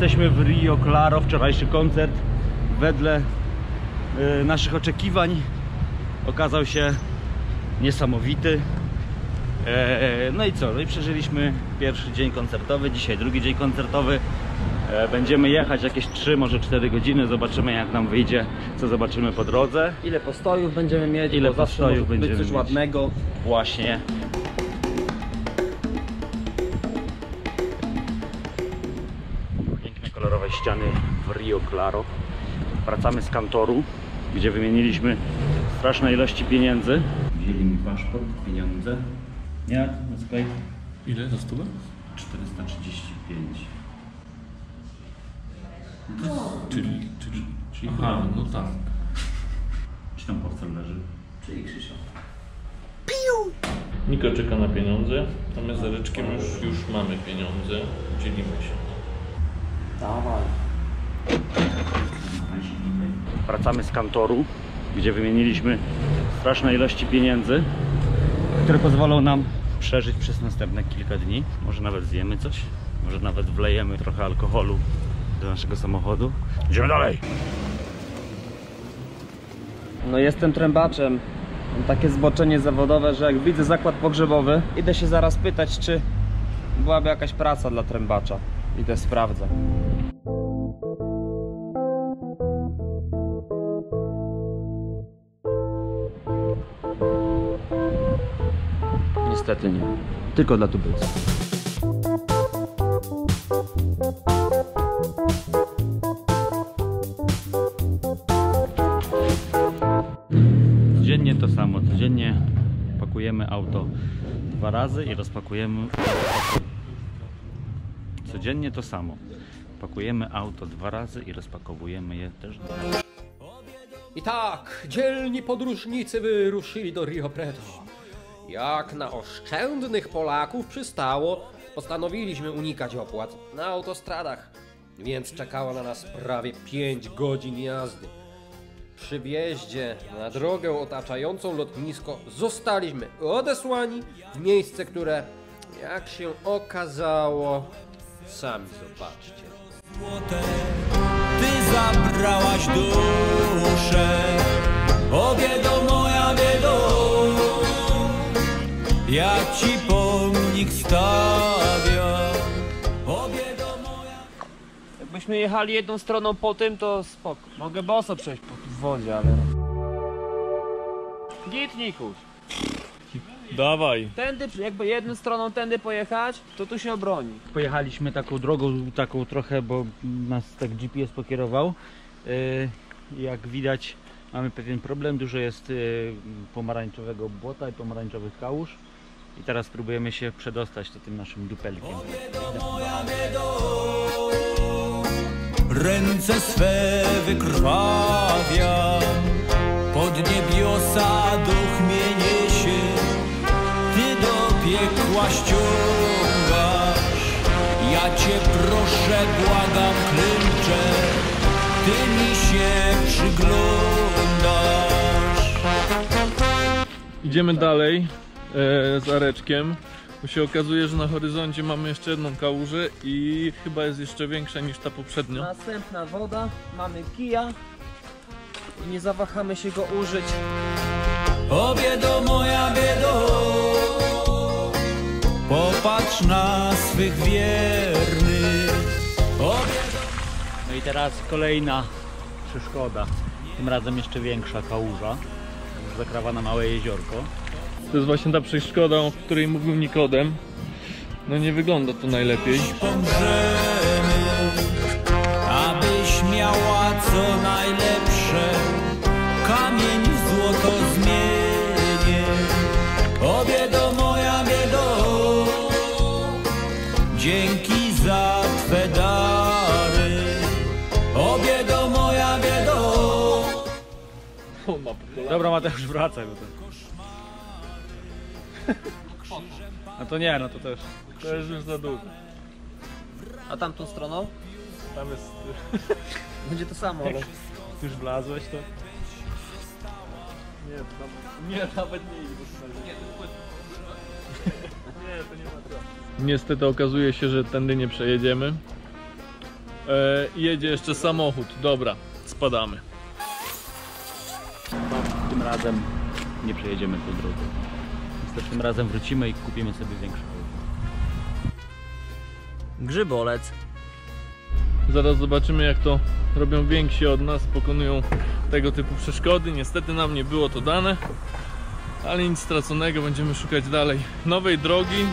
jesteśmy w Rio Claro, wczorajszy koncert wedle y, naszych oczekiwań okazał się niesamowity. E, no i co? No i przeżyliśmy pierwszy dzień koncertowy, dzisiaj drugi dzień koncertowy. E, będziemy jechać jakieś 3, może 4 godziny, zobaczymy jak nam wyjdzie, co zobaczymy po drodze. Ile postojów będziemy mieć? Ile bo zawsze postojów może być będziemy coś mieć? ładnego. Właśnie. Kolorowe ściany w Rio Claro. Wracamy z kantoru, gdzie wymieniliśmy straszne ilości pieniędzy. Wzięli mi paszport, pieniądze. Nie, na sklep Ile za stówę? 435. Czyli, czyli, Czyli aha, no tak. Czy tam portfel leży? Czyli Krzysia. Niko czeka na pieniądze, a my z Areczkiem już, już mamy pieniądze, dzielimy się. Dawaj. Wracamy z kantoru, gdzie wymieniliśmy straszne ilości pieniędzy, które pozwolą nam przeżyć przez następne kilka dni. Może nawet zjemy coś, może nawet wlejemy trochę alkoholu do naszego samochodu. Idziemy dalej! No jestem trębaczem. Mam takie zboczenie zawodowe, że jak widzę zakład pogrzebowy, idę się zaraz pytać, czy byłaby jakaś praca dla trębacza. Idę sprawdzę. Niestety nie. Tylko dla tubylców. Codziennie to samo, codziennie pakujemy auto dwa razy i rozpakujemy. Codziennie to samo. Pakujemy auto dwa razy i rozpakowujemy je też dwa razy. I tak, dzielni podróżnicy wyruszyli do Rio Preto. Jak na oszczędnych Polaków przystało, postanowiliśmy unikać opłat na autostradach, więc czekało na nas prawie 5 godzin jazdy. Przy wjeździe na drogę otaczającą lotnisko zostaliśmy odesłani w miejsce, które, jak się okazało, sami zobaczcie. Ty zabrałaś duszę O biedo moja biedo Ja ci pomnik stawiam Jakbyśmy jechali jedną stroną po tym, to spoko. Mogę boso przejść po w wodzie, ale... Git Nikuś. Dawaj. Tędy, jakby jedną stroną tędy pojechać, to tu się obroni. Pojechaliśmy taką drogą, taką trochę, bo nas tak GPS pokierował. Yy, Jak widać, mamy pewien problem. Dużo jest yy, pomarańczowego błota i pomarańczowych kałuż. I teraz próbujemy się przedostać to tym naszym dupelkiem. moja biedo Ręce swe wykrwawiam Pod niebiosa duch mnie niesie. Ty do piekła ściągasz Ja cię proszę, błagam, klęczę Ty mi się przyglądasz. Idziemy dalej z Areczkiem. Bo się okazuje, że na horyzoncie mamy jeszcze jedną kałużę i chyba jest jeszcze większa niż ta poprzednia. Następna woda, mamy kija i nie zawahamy się go użyć. O biedo moja biedo Popatrz na swych wiernych O biedo No i teraz kolejna przeszkoda. Tym razem jeszcze większa kałuża. Zakrawa na małe jeziorko. To jest właśnie ta przeszkoda, o której mówił Nikodem. No nie wygląda to najlepiej. pomrzemy Abyś miała co najlepsze Kamień w złoto zmienię O biedo moja biedo Dzięki za Twe dary O biedo moja biedo Dobra Mateusz, wracaj. Bo to... No to nie, no to też. To jest już za dużo. A tamtą stroną? Tam jest... Będzie to samo, ale... Już wlazłeś to? Nie, tam... Nie, nawet nie idę. Nie, to nie ma co. Niestety okazuje się, że tędy nie przejedziemy. E, jedzie jeszcze samochód. Dobra, spadamy. Tym razem nie przejedziemy tą drogą. Następnym razem wrócimy i kupimy sobie większy Grzybolec. Zaraz zobaczymy jak to robią więksi od nas, pokonują tego typu przeszkody. Niestety nam nie było to dane, ale nic straconego, będziemy szukać dalej nowej drogi.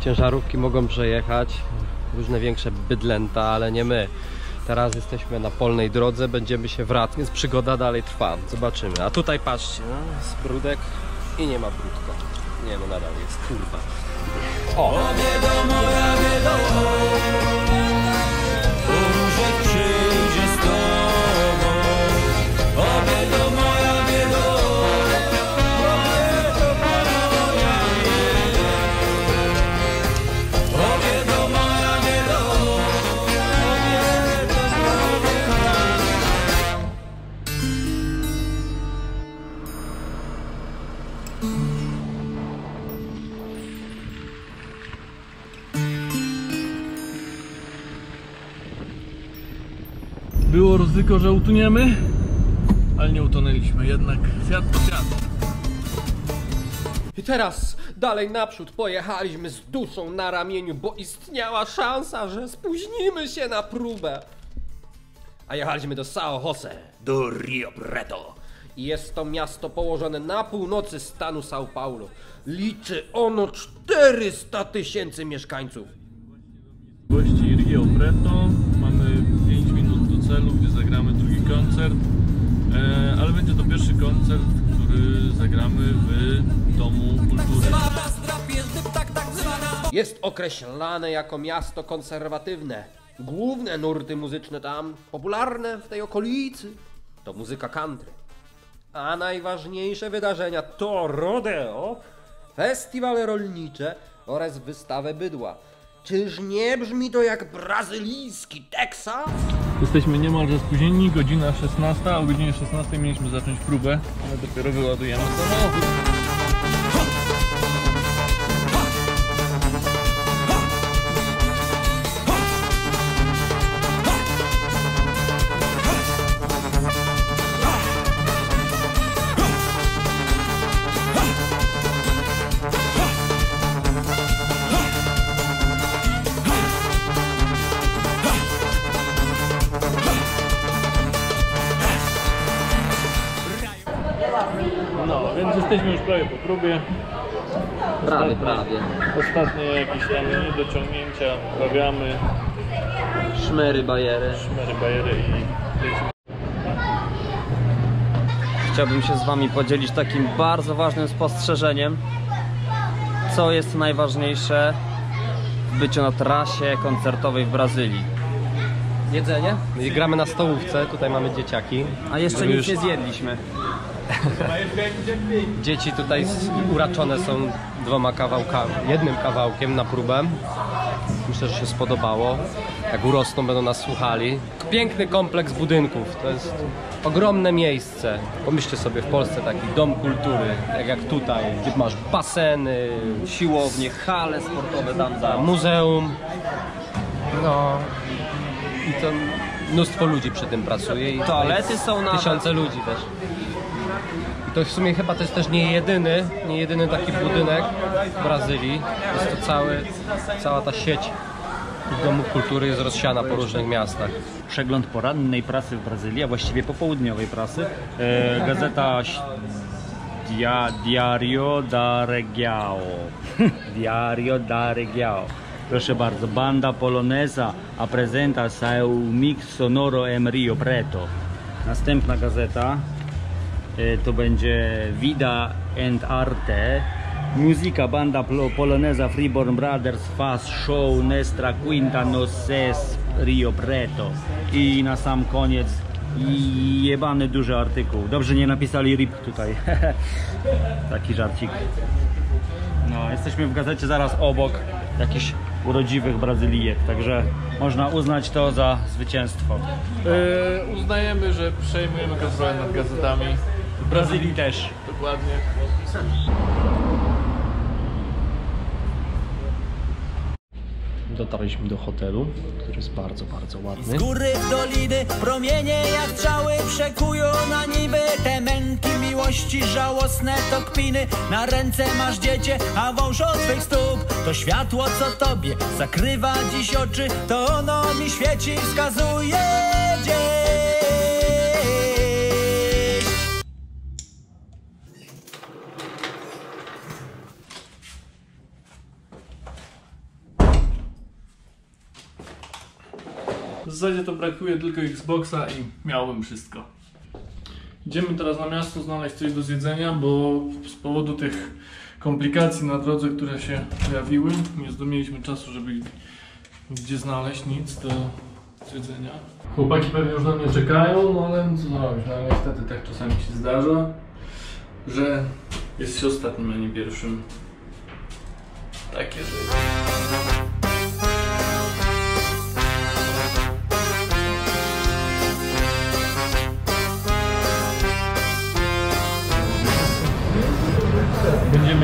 Ciężarówki mogą przejechać, różne większe bydlęta, ale nie my. Teraz jesteśmy na polnej drodze, będziemy się wracać, więc przygoda dalej trwa. Zobaczymy. A tutaj patrzcie, no, jest brudek i nie ma brudka. Nie no, nadal jest, kurwa. O! Ryzyko, że utoniemy, ale nie utonęliśmy jednak. Fiat Fiat. I teraz dalej naprzód pojechaliśmy z duszą na ramieniu, bo istniała szansa, że spóźnimy się na próbę. A jechaliśmy do São José, do Rio Preto. Jest to miasto położone na północy stanu São Paulo. Liczy ono 400 tysięcy mieszkańców. Gości Rio Preto. Koncert. E, ale będzie to pierwszy koncert, który zagramy w Domu Kultury. Jest określane jako miasto konserwatywne. Główne nurty muzyczne tam, popularne w tej okolicy, to muzyka country. A najważniejsze wydarzenia to rodeo, festiwale rolnicze oraz wystawę bydła. Czyż nie brzmi to jak brazylijski Teksas? Jesteśmy niemalże spóźnieni, godzina 16, a o godzinie 16 mieliśmy zacząć próbę, ale dopiero wyładujemy samochód. Jesteśmy już prawie po próbie. Prawie, prawie. Ostatnie jakieś tam niedociągnięcia, prawiamy, Szmery, bajery. szmery, bajery i lecimy. Chciałbym się z Wami podzielić takim bardzo ważnym spostrzeżeniem, co jest najważniejsze w byciu na trasie koncertowej w Brazylii. Jedzenie? I gramy na stołówce, tutaj mamy dzieciaki. A jeszcze Już- nic nie zjedliśmy. Dzieci tutaj uraczone są dwoma kawałkami, jednym kawałkiem na próbę. Myślę, że się spodobało. Jak urosną, będą nas słuchali. Piękny kompleks budynków. To jest ogromne miejsce. Pomyślcie sobie w Polsce taki dom kultury, tak jak tutaj, gdzie masz baseny, Siłownie, hale sportowe tam za. muzeum. No. I to mnóstwo ludzi przy tym pracuje. I Toalety są nawet. Tysiące ludzi też. I to w sumie chyba to jest też nie jedyny, nie jedyny taki budynek w Brazylii. Jest to cały, cała ta sieć domów kultury jest rozsiana po różnych miastach. Przegląd porannej prasy w Brazylii, a właściwie popołudniowej prasy. E, gazeta Dia, Diario da Região. Diario da Região. Proszę bardzo, banda polonesa apresenta seu mix sonoro em Rio Preto. Następna gazeta to będzie Vida and Arte. Musica banda polonesa Freeborn Brothers faz show Nestra Quinta no Ses Rio Preto. I na sam koniec jebany duży artykuł. Dobrze nie napisali RIP tutaj. Taki żarcik. No, jesteśmy w gazecie zaraz obok jakichś urodziwych Brazylijek, także można uznać to za zwycięstwo. E, uznajemy, że przejmujemy kontrolę nad gazetami. W Brazylii też. Dokładnie. Dotarliśmy do hotelu, który jest bardzo, bardzo ładny. Z góry w doliny promienie jak strzały przekują na niby te męki miłości żałosne to kpiny na ręce masz dziecię, a wąż od twych stóp to światło co tobie zakrywa dziś oczy to ono mi świeci wskazuje zasadzie to brakuje tylko Xboxa i miałbym wszystko. Idziemy teraz na miasto znaleźć coś do zjedzenia, bo z powodu tych komplikacji na drodze, które się pojawiły, nie zdomieliśmy czasu, żeby gdzie znaleźć nic do zjedzenia. Chłopaki pewnie już na mnie czekają, no ale co zrobić, no niestety tak czasami się zdarza, że jest się ostatnim, a nie pierwszym. Takie życie.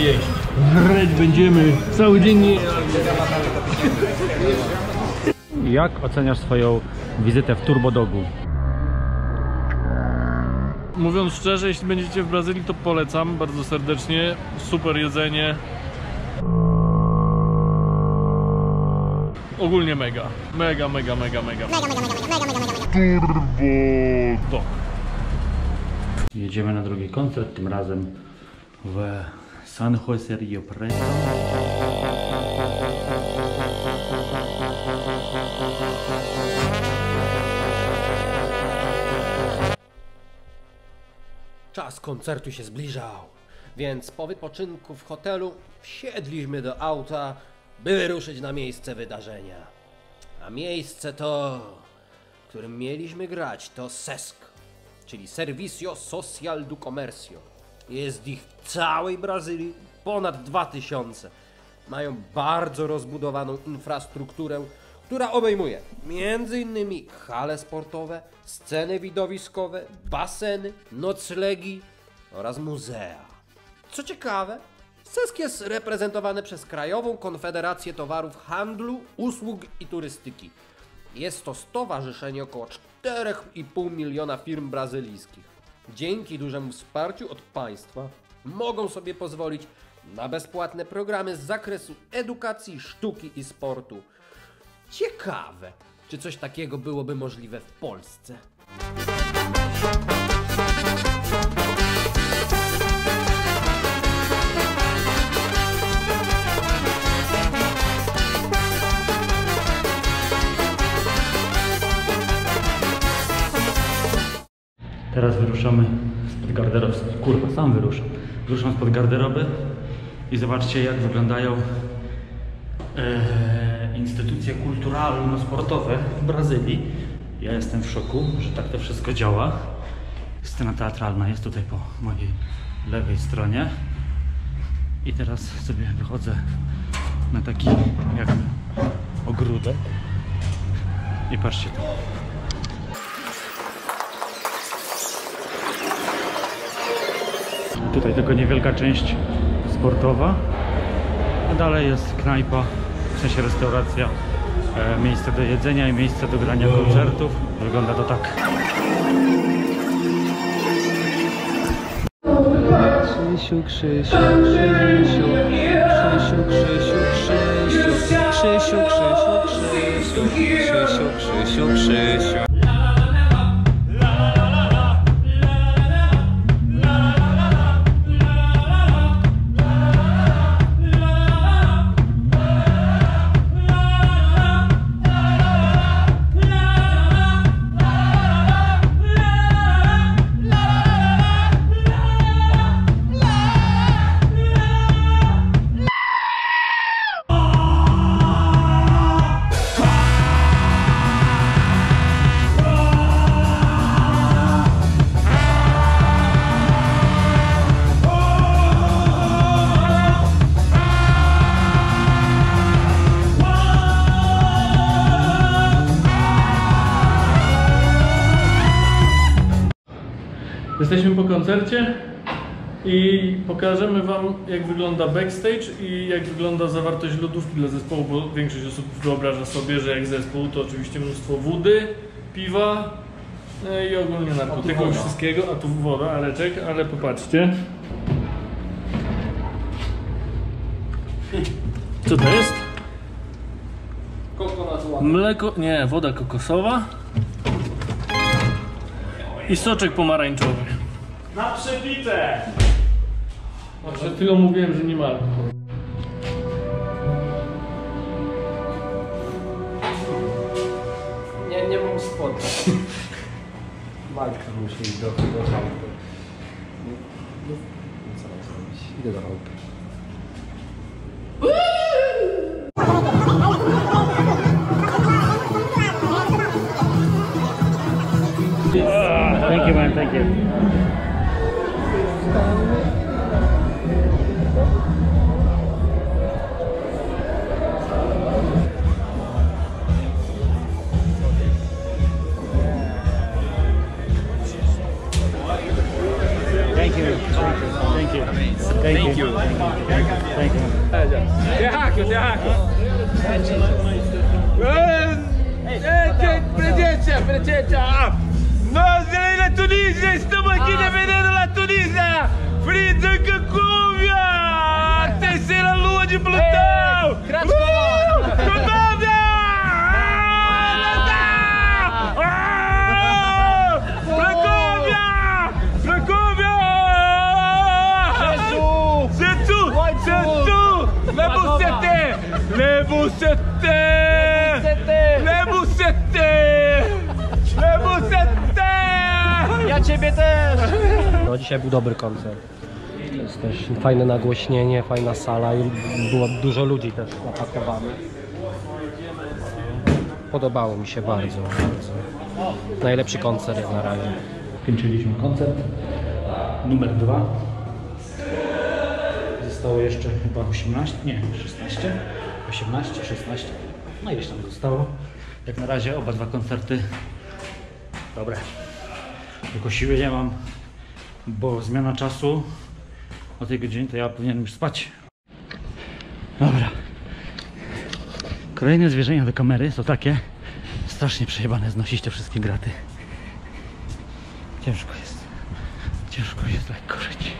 Jeść. Grać będziemy. Cały dzień Jak oceniasz swoją wizytę w Turbodogu? Mówiąc szczerze, jeśli będziecie w Brazylii, to polecam bardzo serdecznie. Super jedzenie. Ogólnie mega. Mega, mega, mega, mega. Turbo. Jedziemy na drugi koncert, tym razem w San Jose Rio Preto. Czas koncertu się zbliżał, więc po wypoczynku w hotelu wsiedliśmy do auta, by ruszyć na miejsce wydarzenia. A miejsce to, w którym mieliśmy grać, to SESC, czyli Servicio Social do Comercio. Jest ich w całej Brazylii ponad 2000. Mają bardzo rozbudowaną infrastrukturę, która obejmuje m.in. hale sportowe, sceny widowiskowe, baseny, noclegi oraz muzea. Co ciekawe, SESK jest reprezentowany przez Krajową Konfederację Towarów Handlu, Usług i Turystyki. Jest to stowarzyszenie około 4,5 miliona firm brazylijskich. Dzięki dużemu wsparciu od państwa mogą sobie pozwolić na bezpłatne programy z zakresu edukacji, sztuki i sportu. Ciekawe, czy coś takiego byłoby możliwe w Polsce. Teraz wyruszamy spod garderoby. Kurwa, sam wyruszam. Wyruszam spod garderoby i zobaczcie jak wyglądają e, instytucje kulturalno-sportowe w Brazylii. Ja jestem w szoku, że tak to wszystko działa. Scena teatralna jest tutaj po mojej lewej stronie. I teraz sobie wychodzę na taki jakby ogródek. I patrzcie tu. Tutaj tylko niewielka część sportowa. A dalej jest knajpa, w sensie restauracja, e, miejsce do jedzenia i miejsce do grania koncertów. Wygląda to tak. Krzysiu, Krzysiu, Krzysiu, Krzysiu, Krzysiu, Krzysiu, Krzysiu, Krzysiu, Krzysiu, Krzysiu, Krzysiu, Krzysiu. Jesteśmy po koncercie i pokażemy Wam jak wygląda backstage i jak wygląda zawartość lodówki dla zespołu, bo większość osób wyobraża sobie, że jak zespół to oczywiście mnóstwo wody, piwa no i ogólnie narkotyków, wszystkiego, a tu woda, Aleczek, ale popatrzcie. Co to jest? Mleko, nie, woda kokosowa i soczek pomarańczowy. Na przepitę! A przed chwilą mówiłem, że nie ma alkoholu. Nie, nie mam spodni. Majka musi iść do, do chałupy. No, co mam zrobić? Idę do chałupy. Thank you man, thank you. Thank you. Thank you. Thank you. Thank you. Nós da Tunísia, estamos aqui defendendo a Tunísia! Frida Cacúvia! Terceira lua de Plutão! Cacúvia! Ah! Cracóvia! Jesus! Jesus! Jesus! Levo CT! Ciebie też! No dzisiaj był dobry koncert. To jest też fajne nagłośnienie, fajna sala i było dużo ludzi też napakowanych. Podobało mi się bardzo, bardzo. Najlepszy koncert jak na razie. Kończyliśmy koncert numer dwa. Zostało jeszcze chyba 18, nie, 16, 18, 16. No ileś tam zostało. Jak na razie oba dwa koncerty dobre. Tylko siły nie mam, bo zmiana czasu o tej godzinie to ja powinienem już spać. Dobra. Kolejne zwierzenia do kamery to takie strasznie przejebane znosić te wszystkie graty. Ciężko jest. Ciężko jest lekko żyć.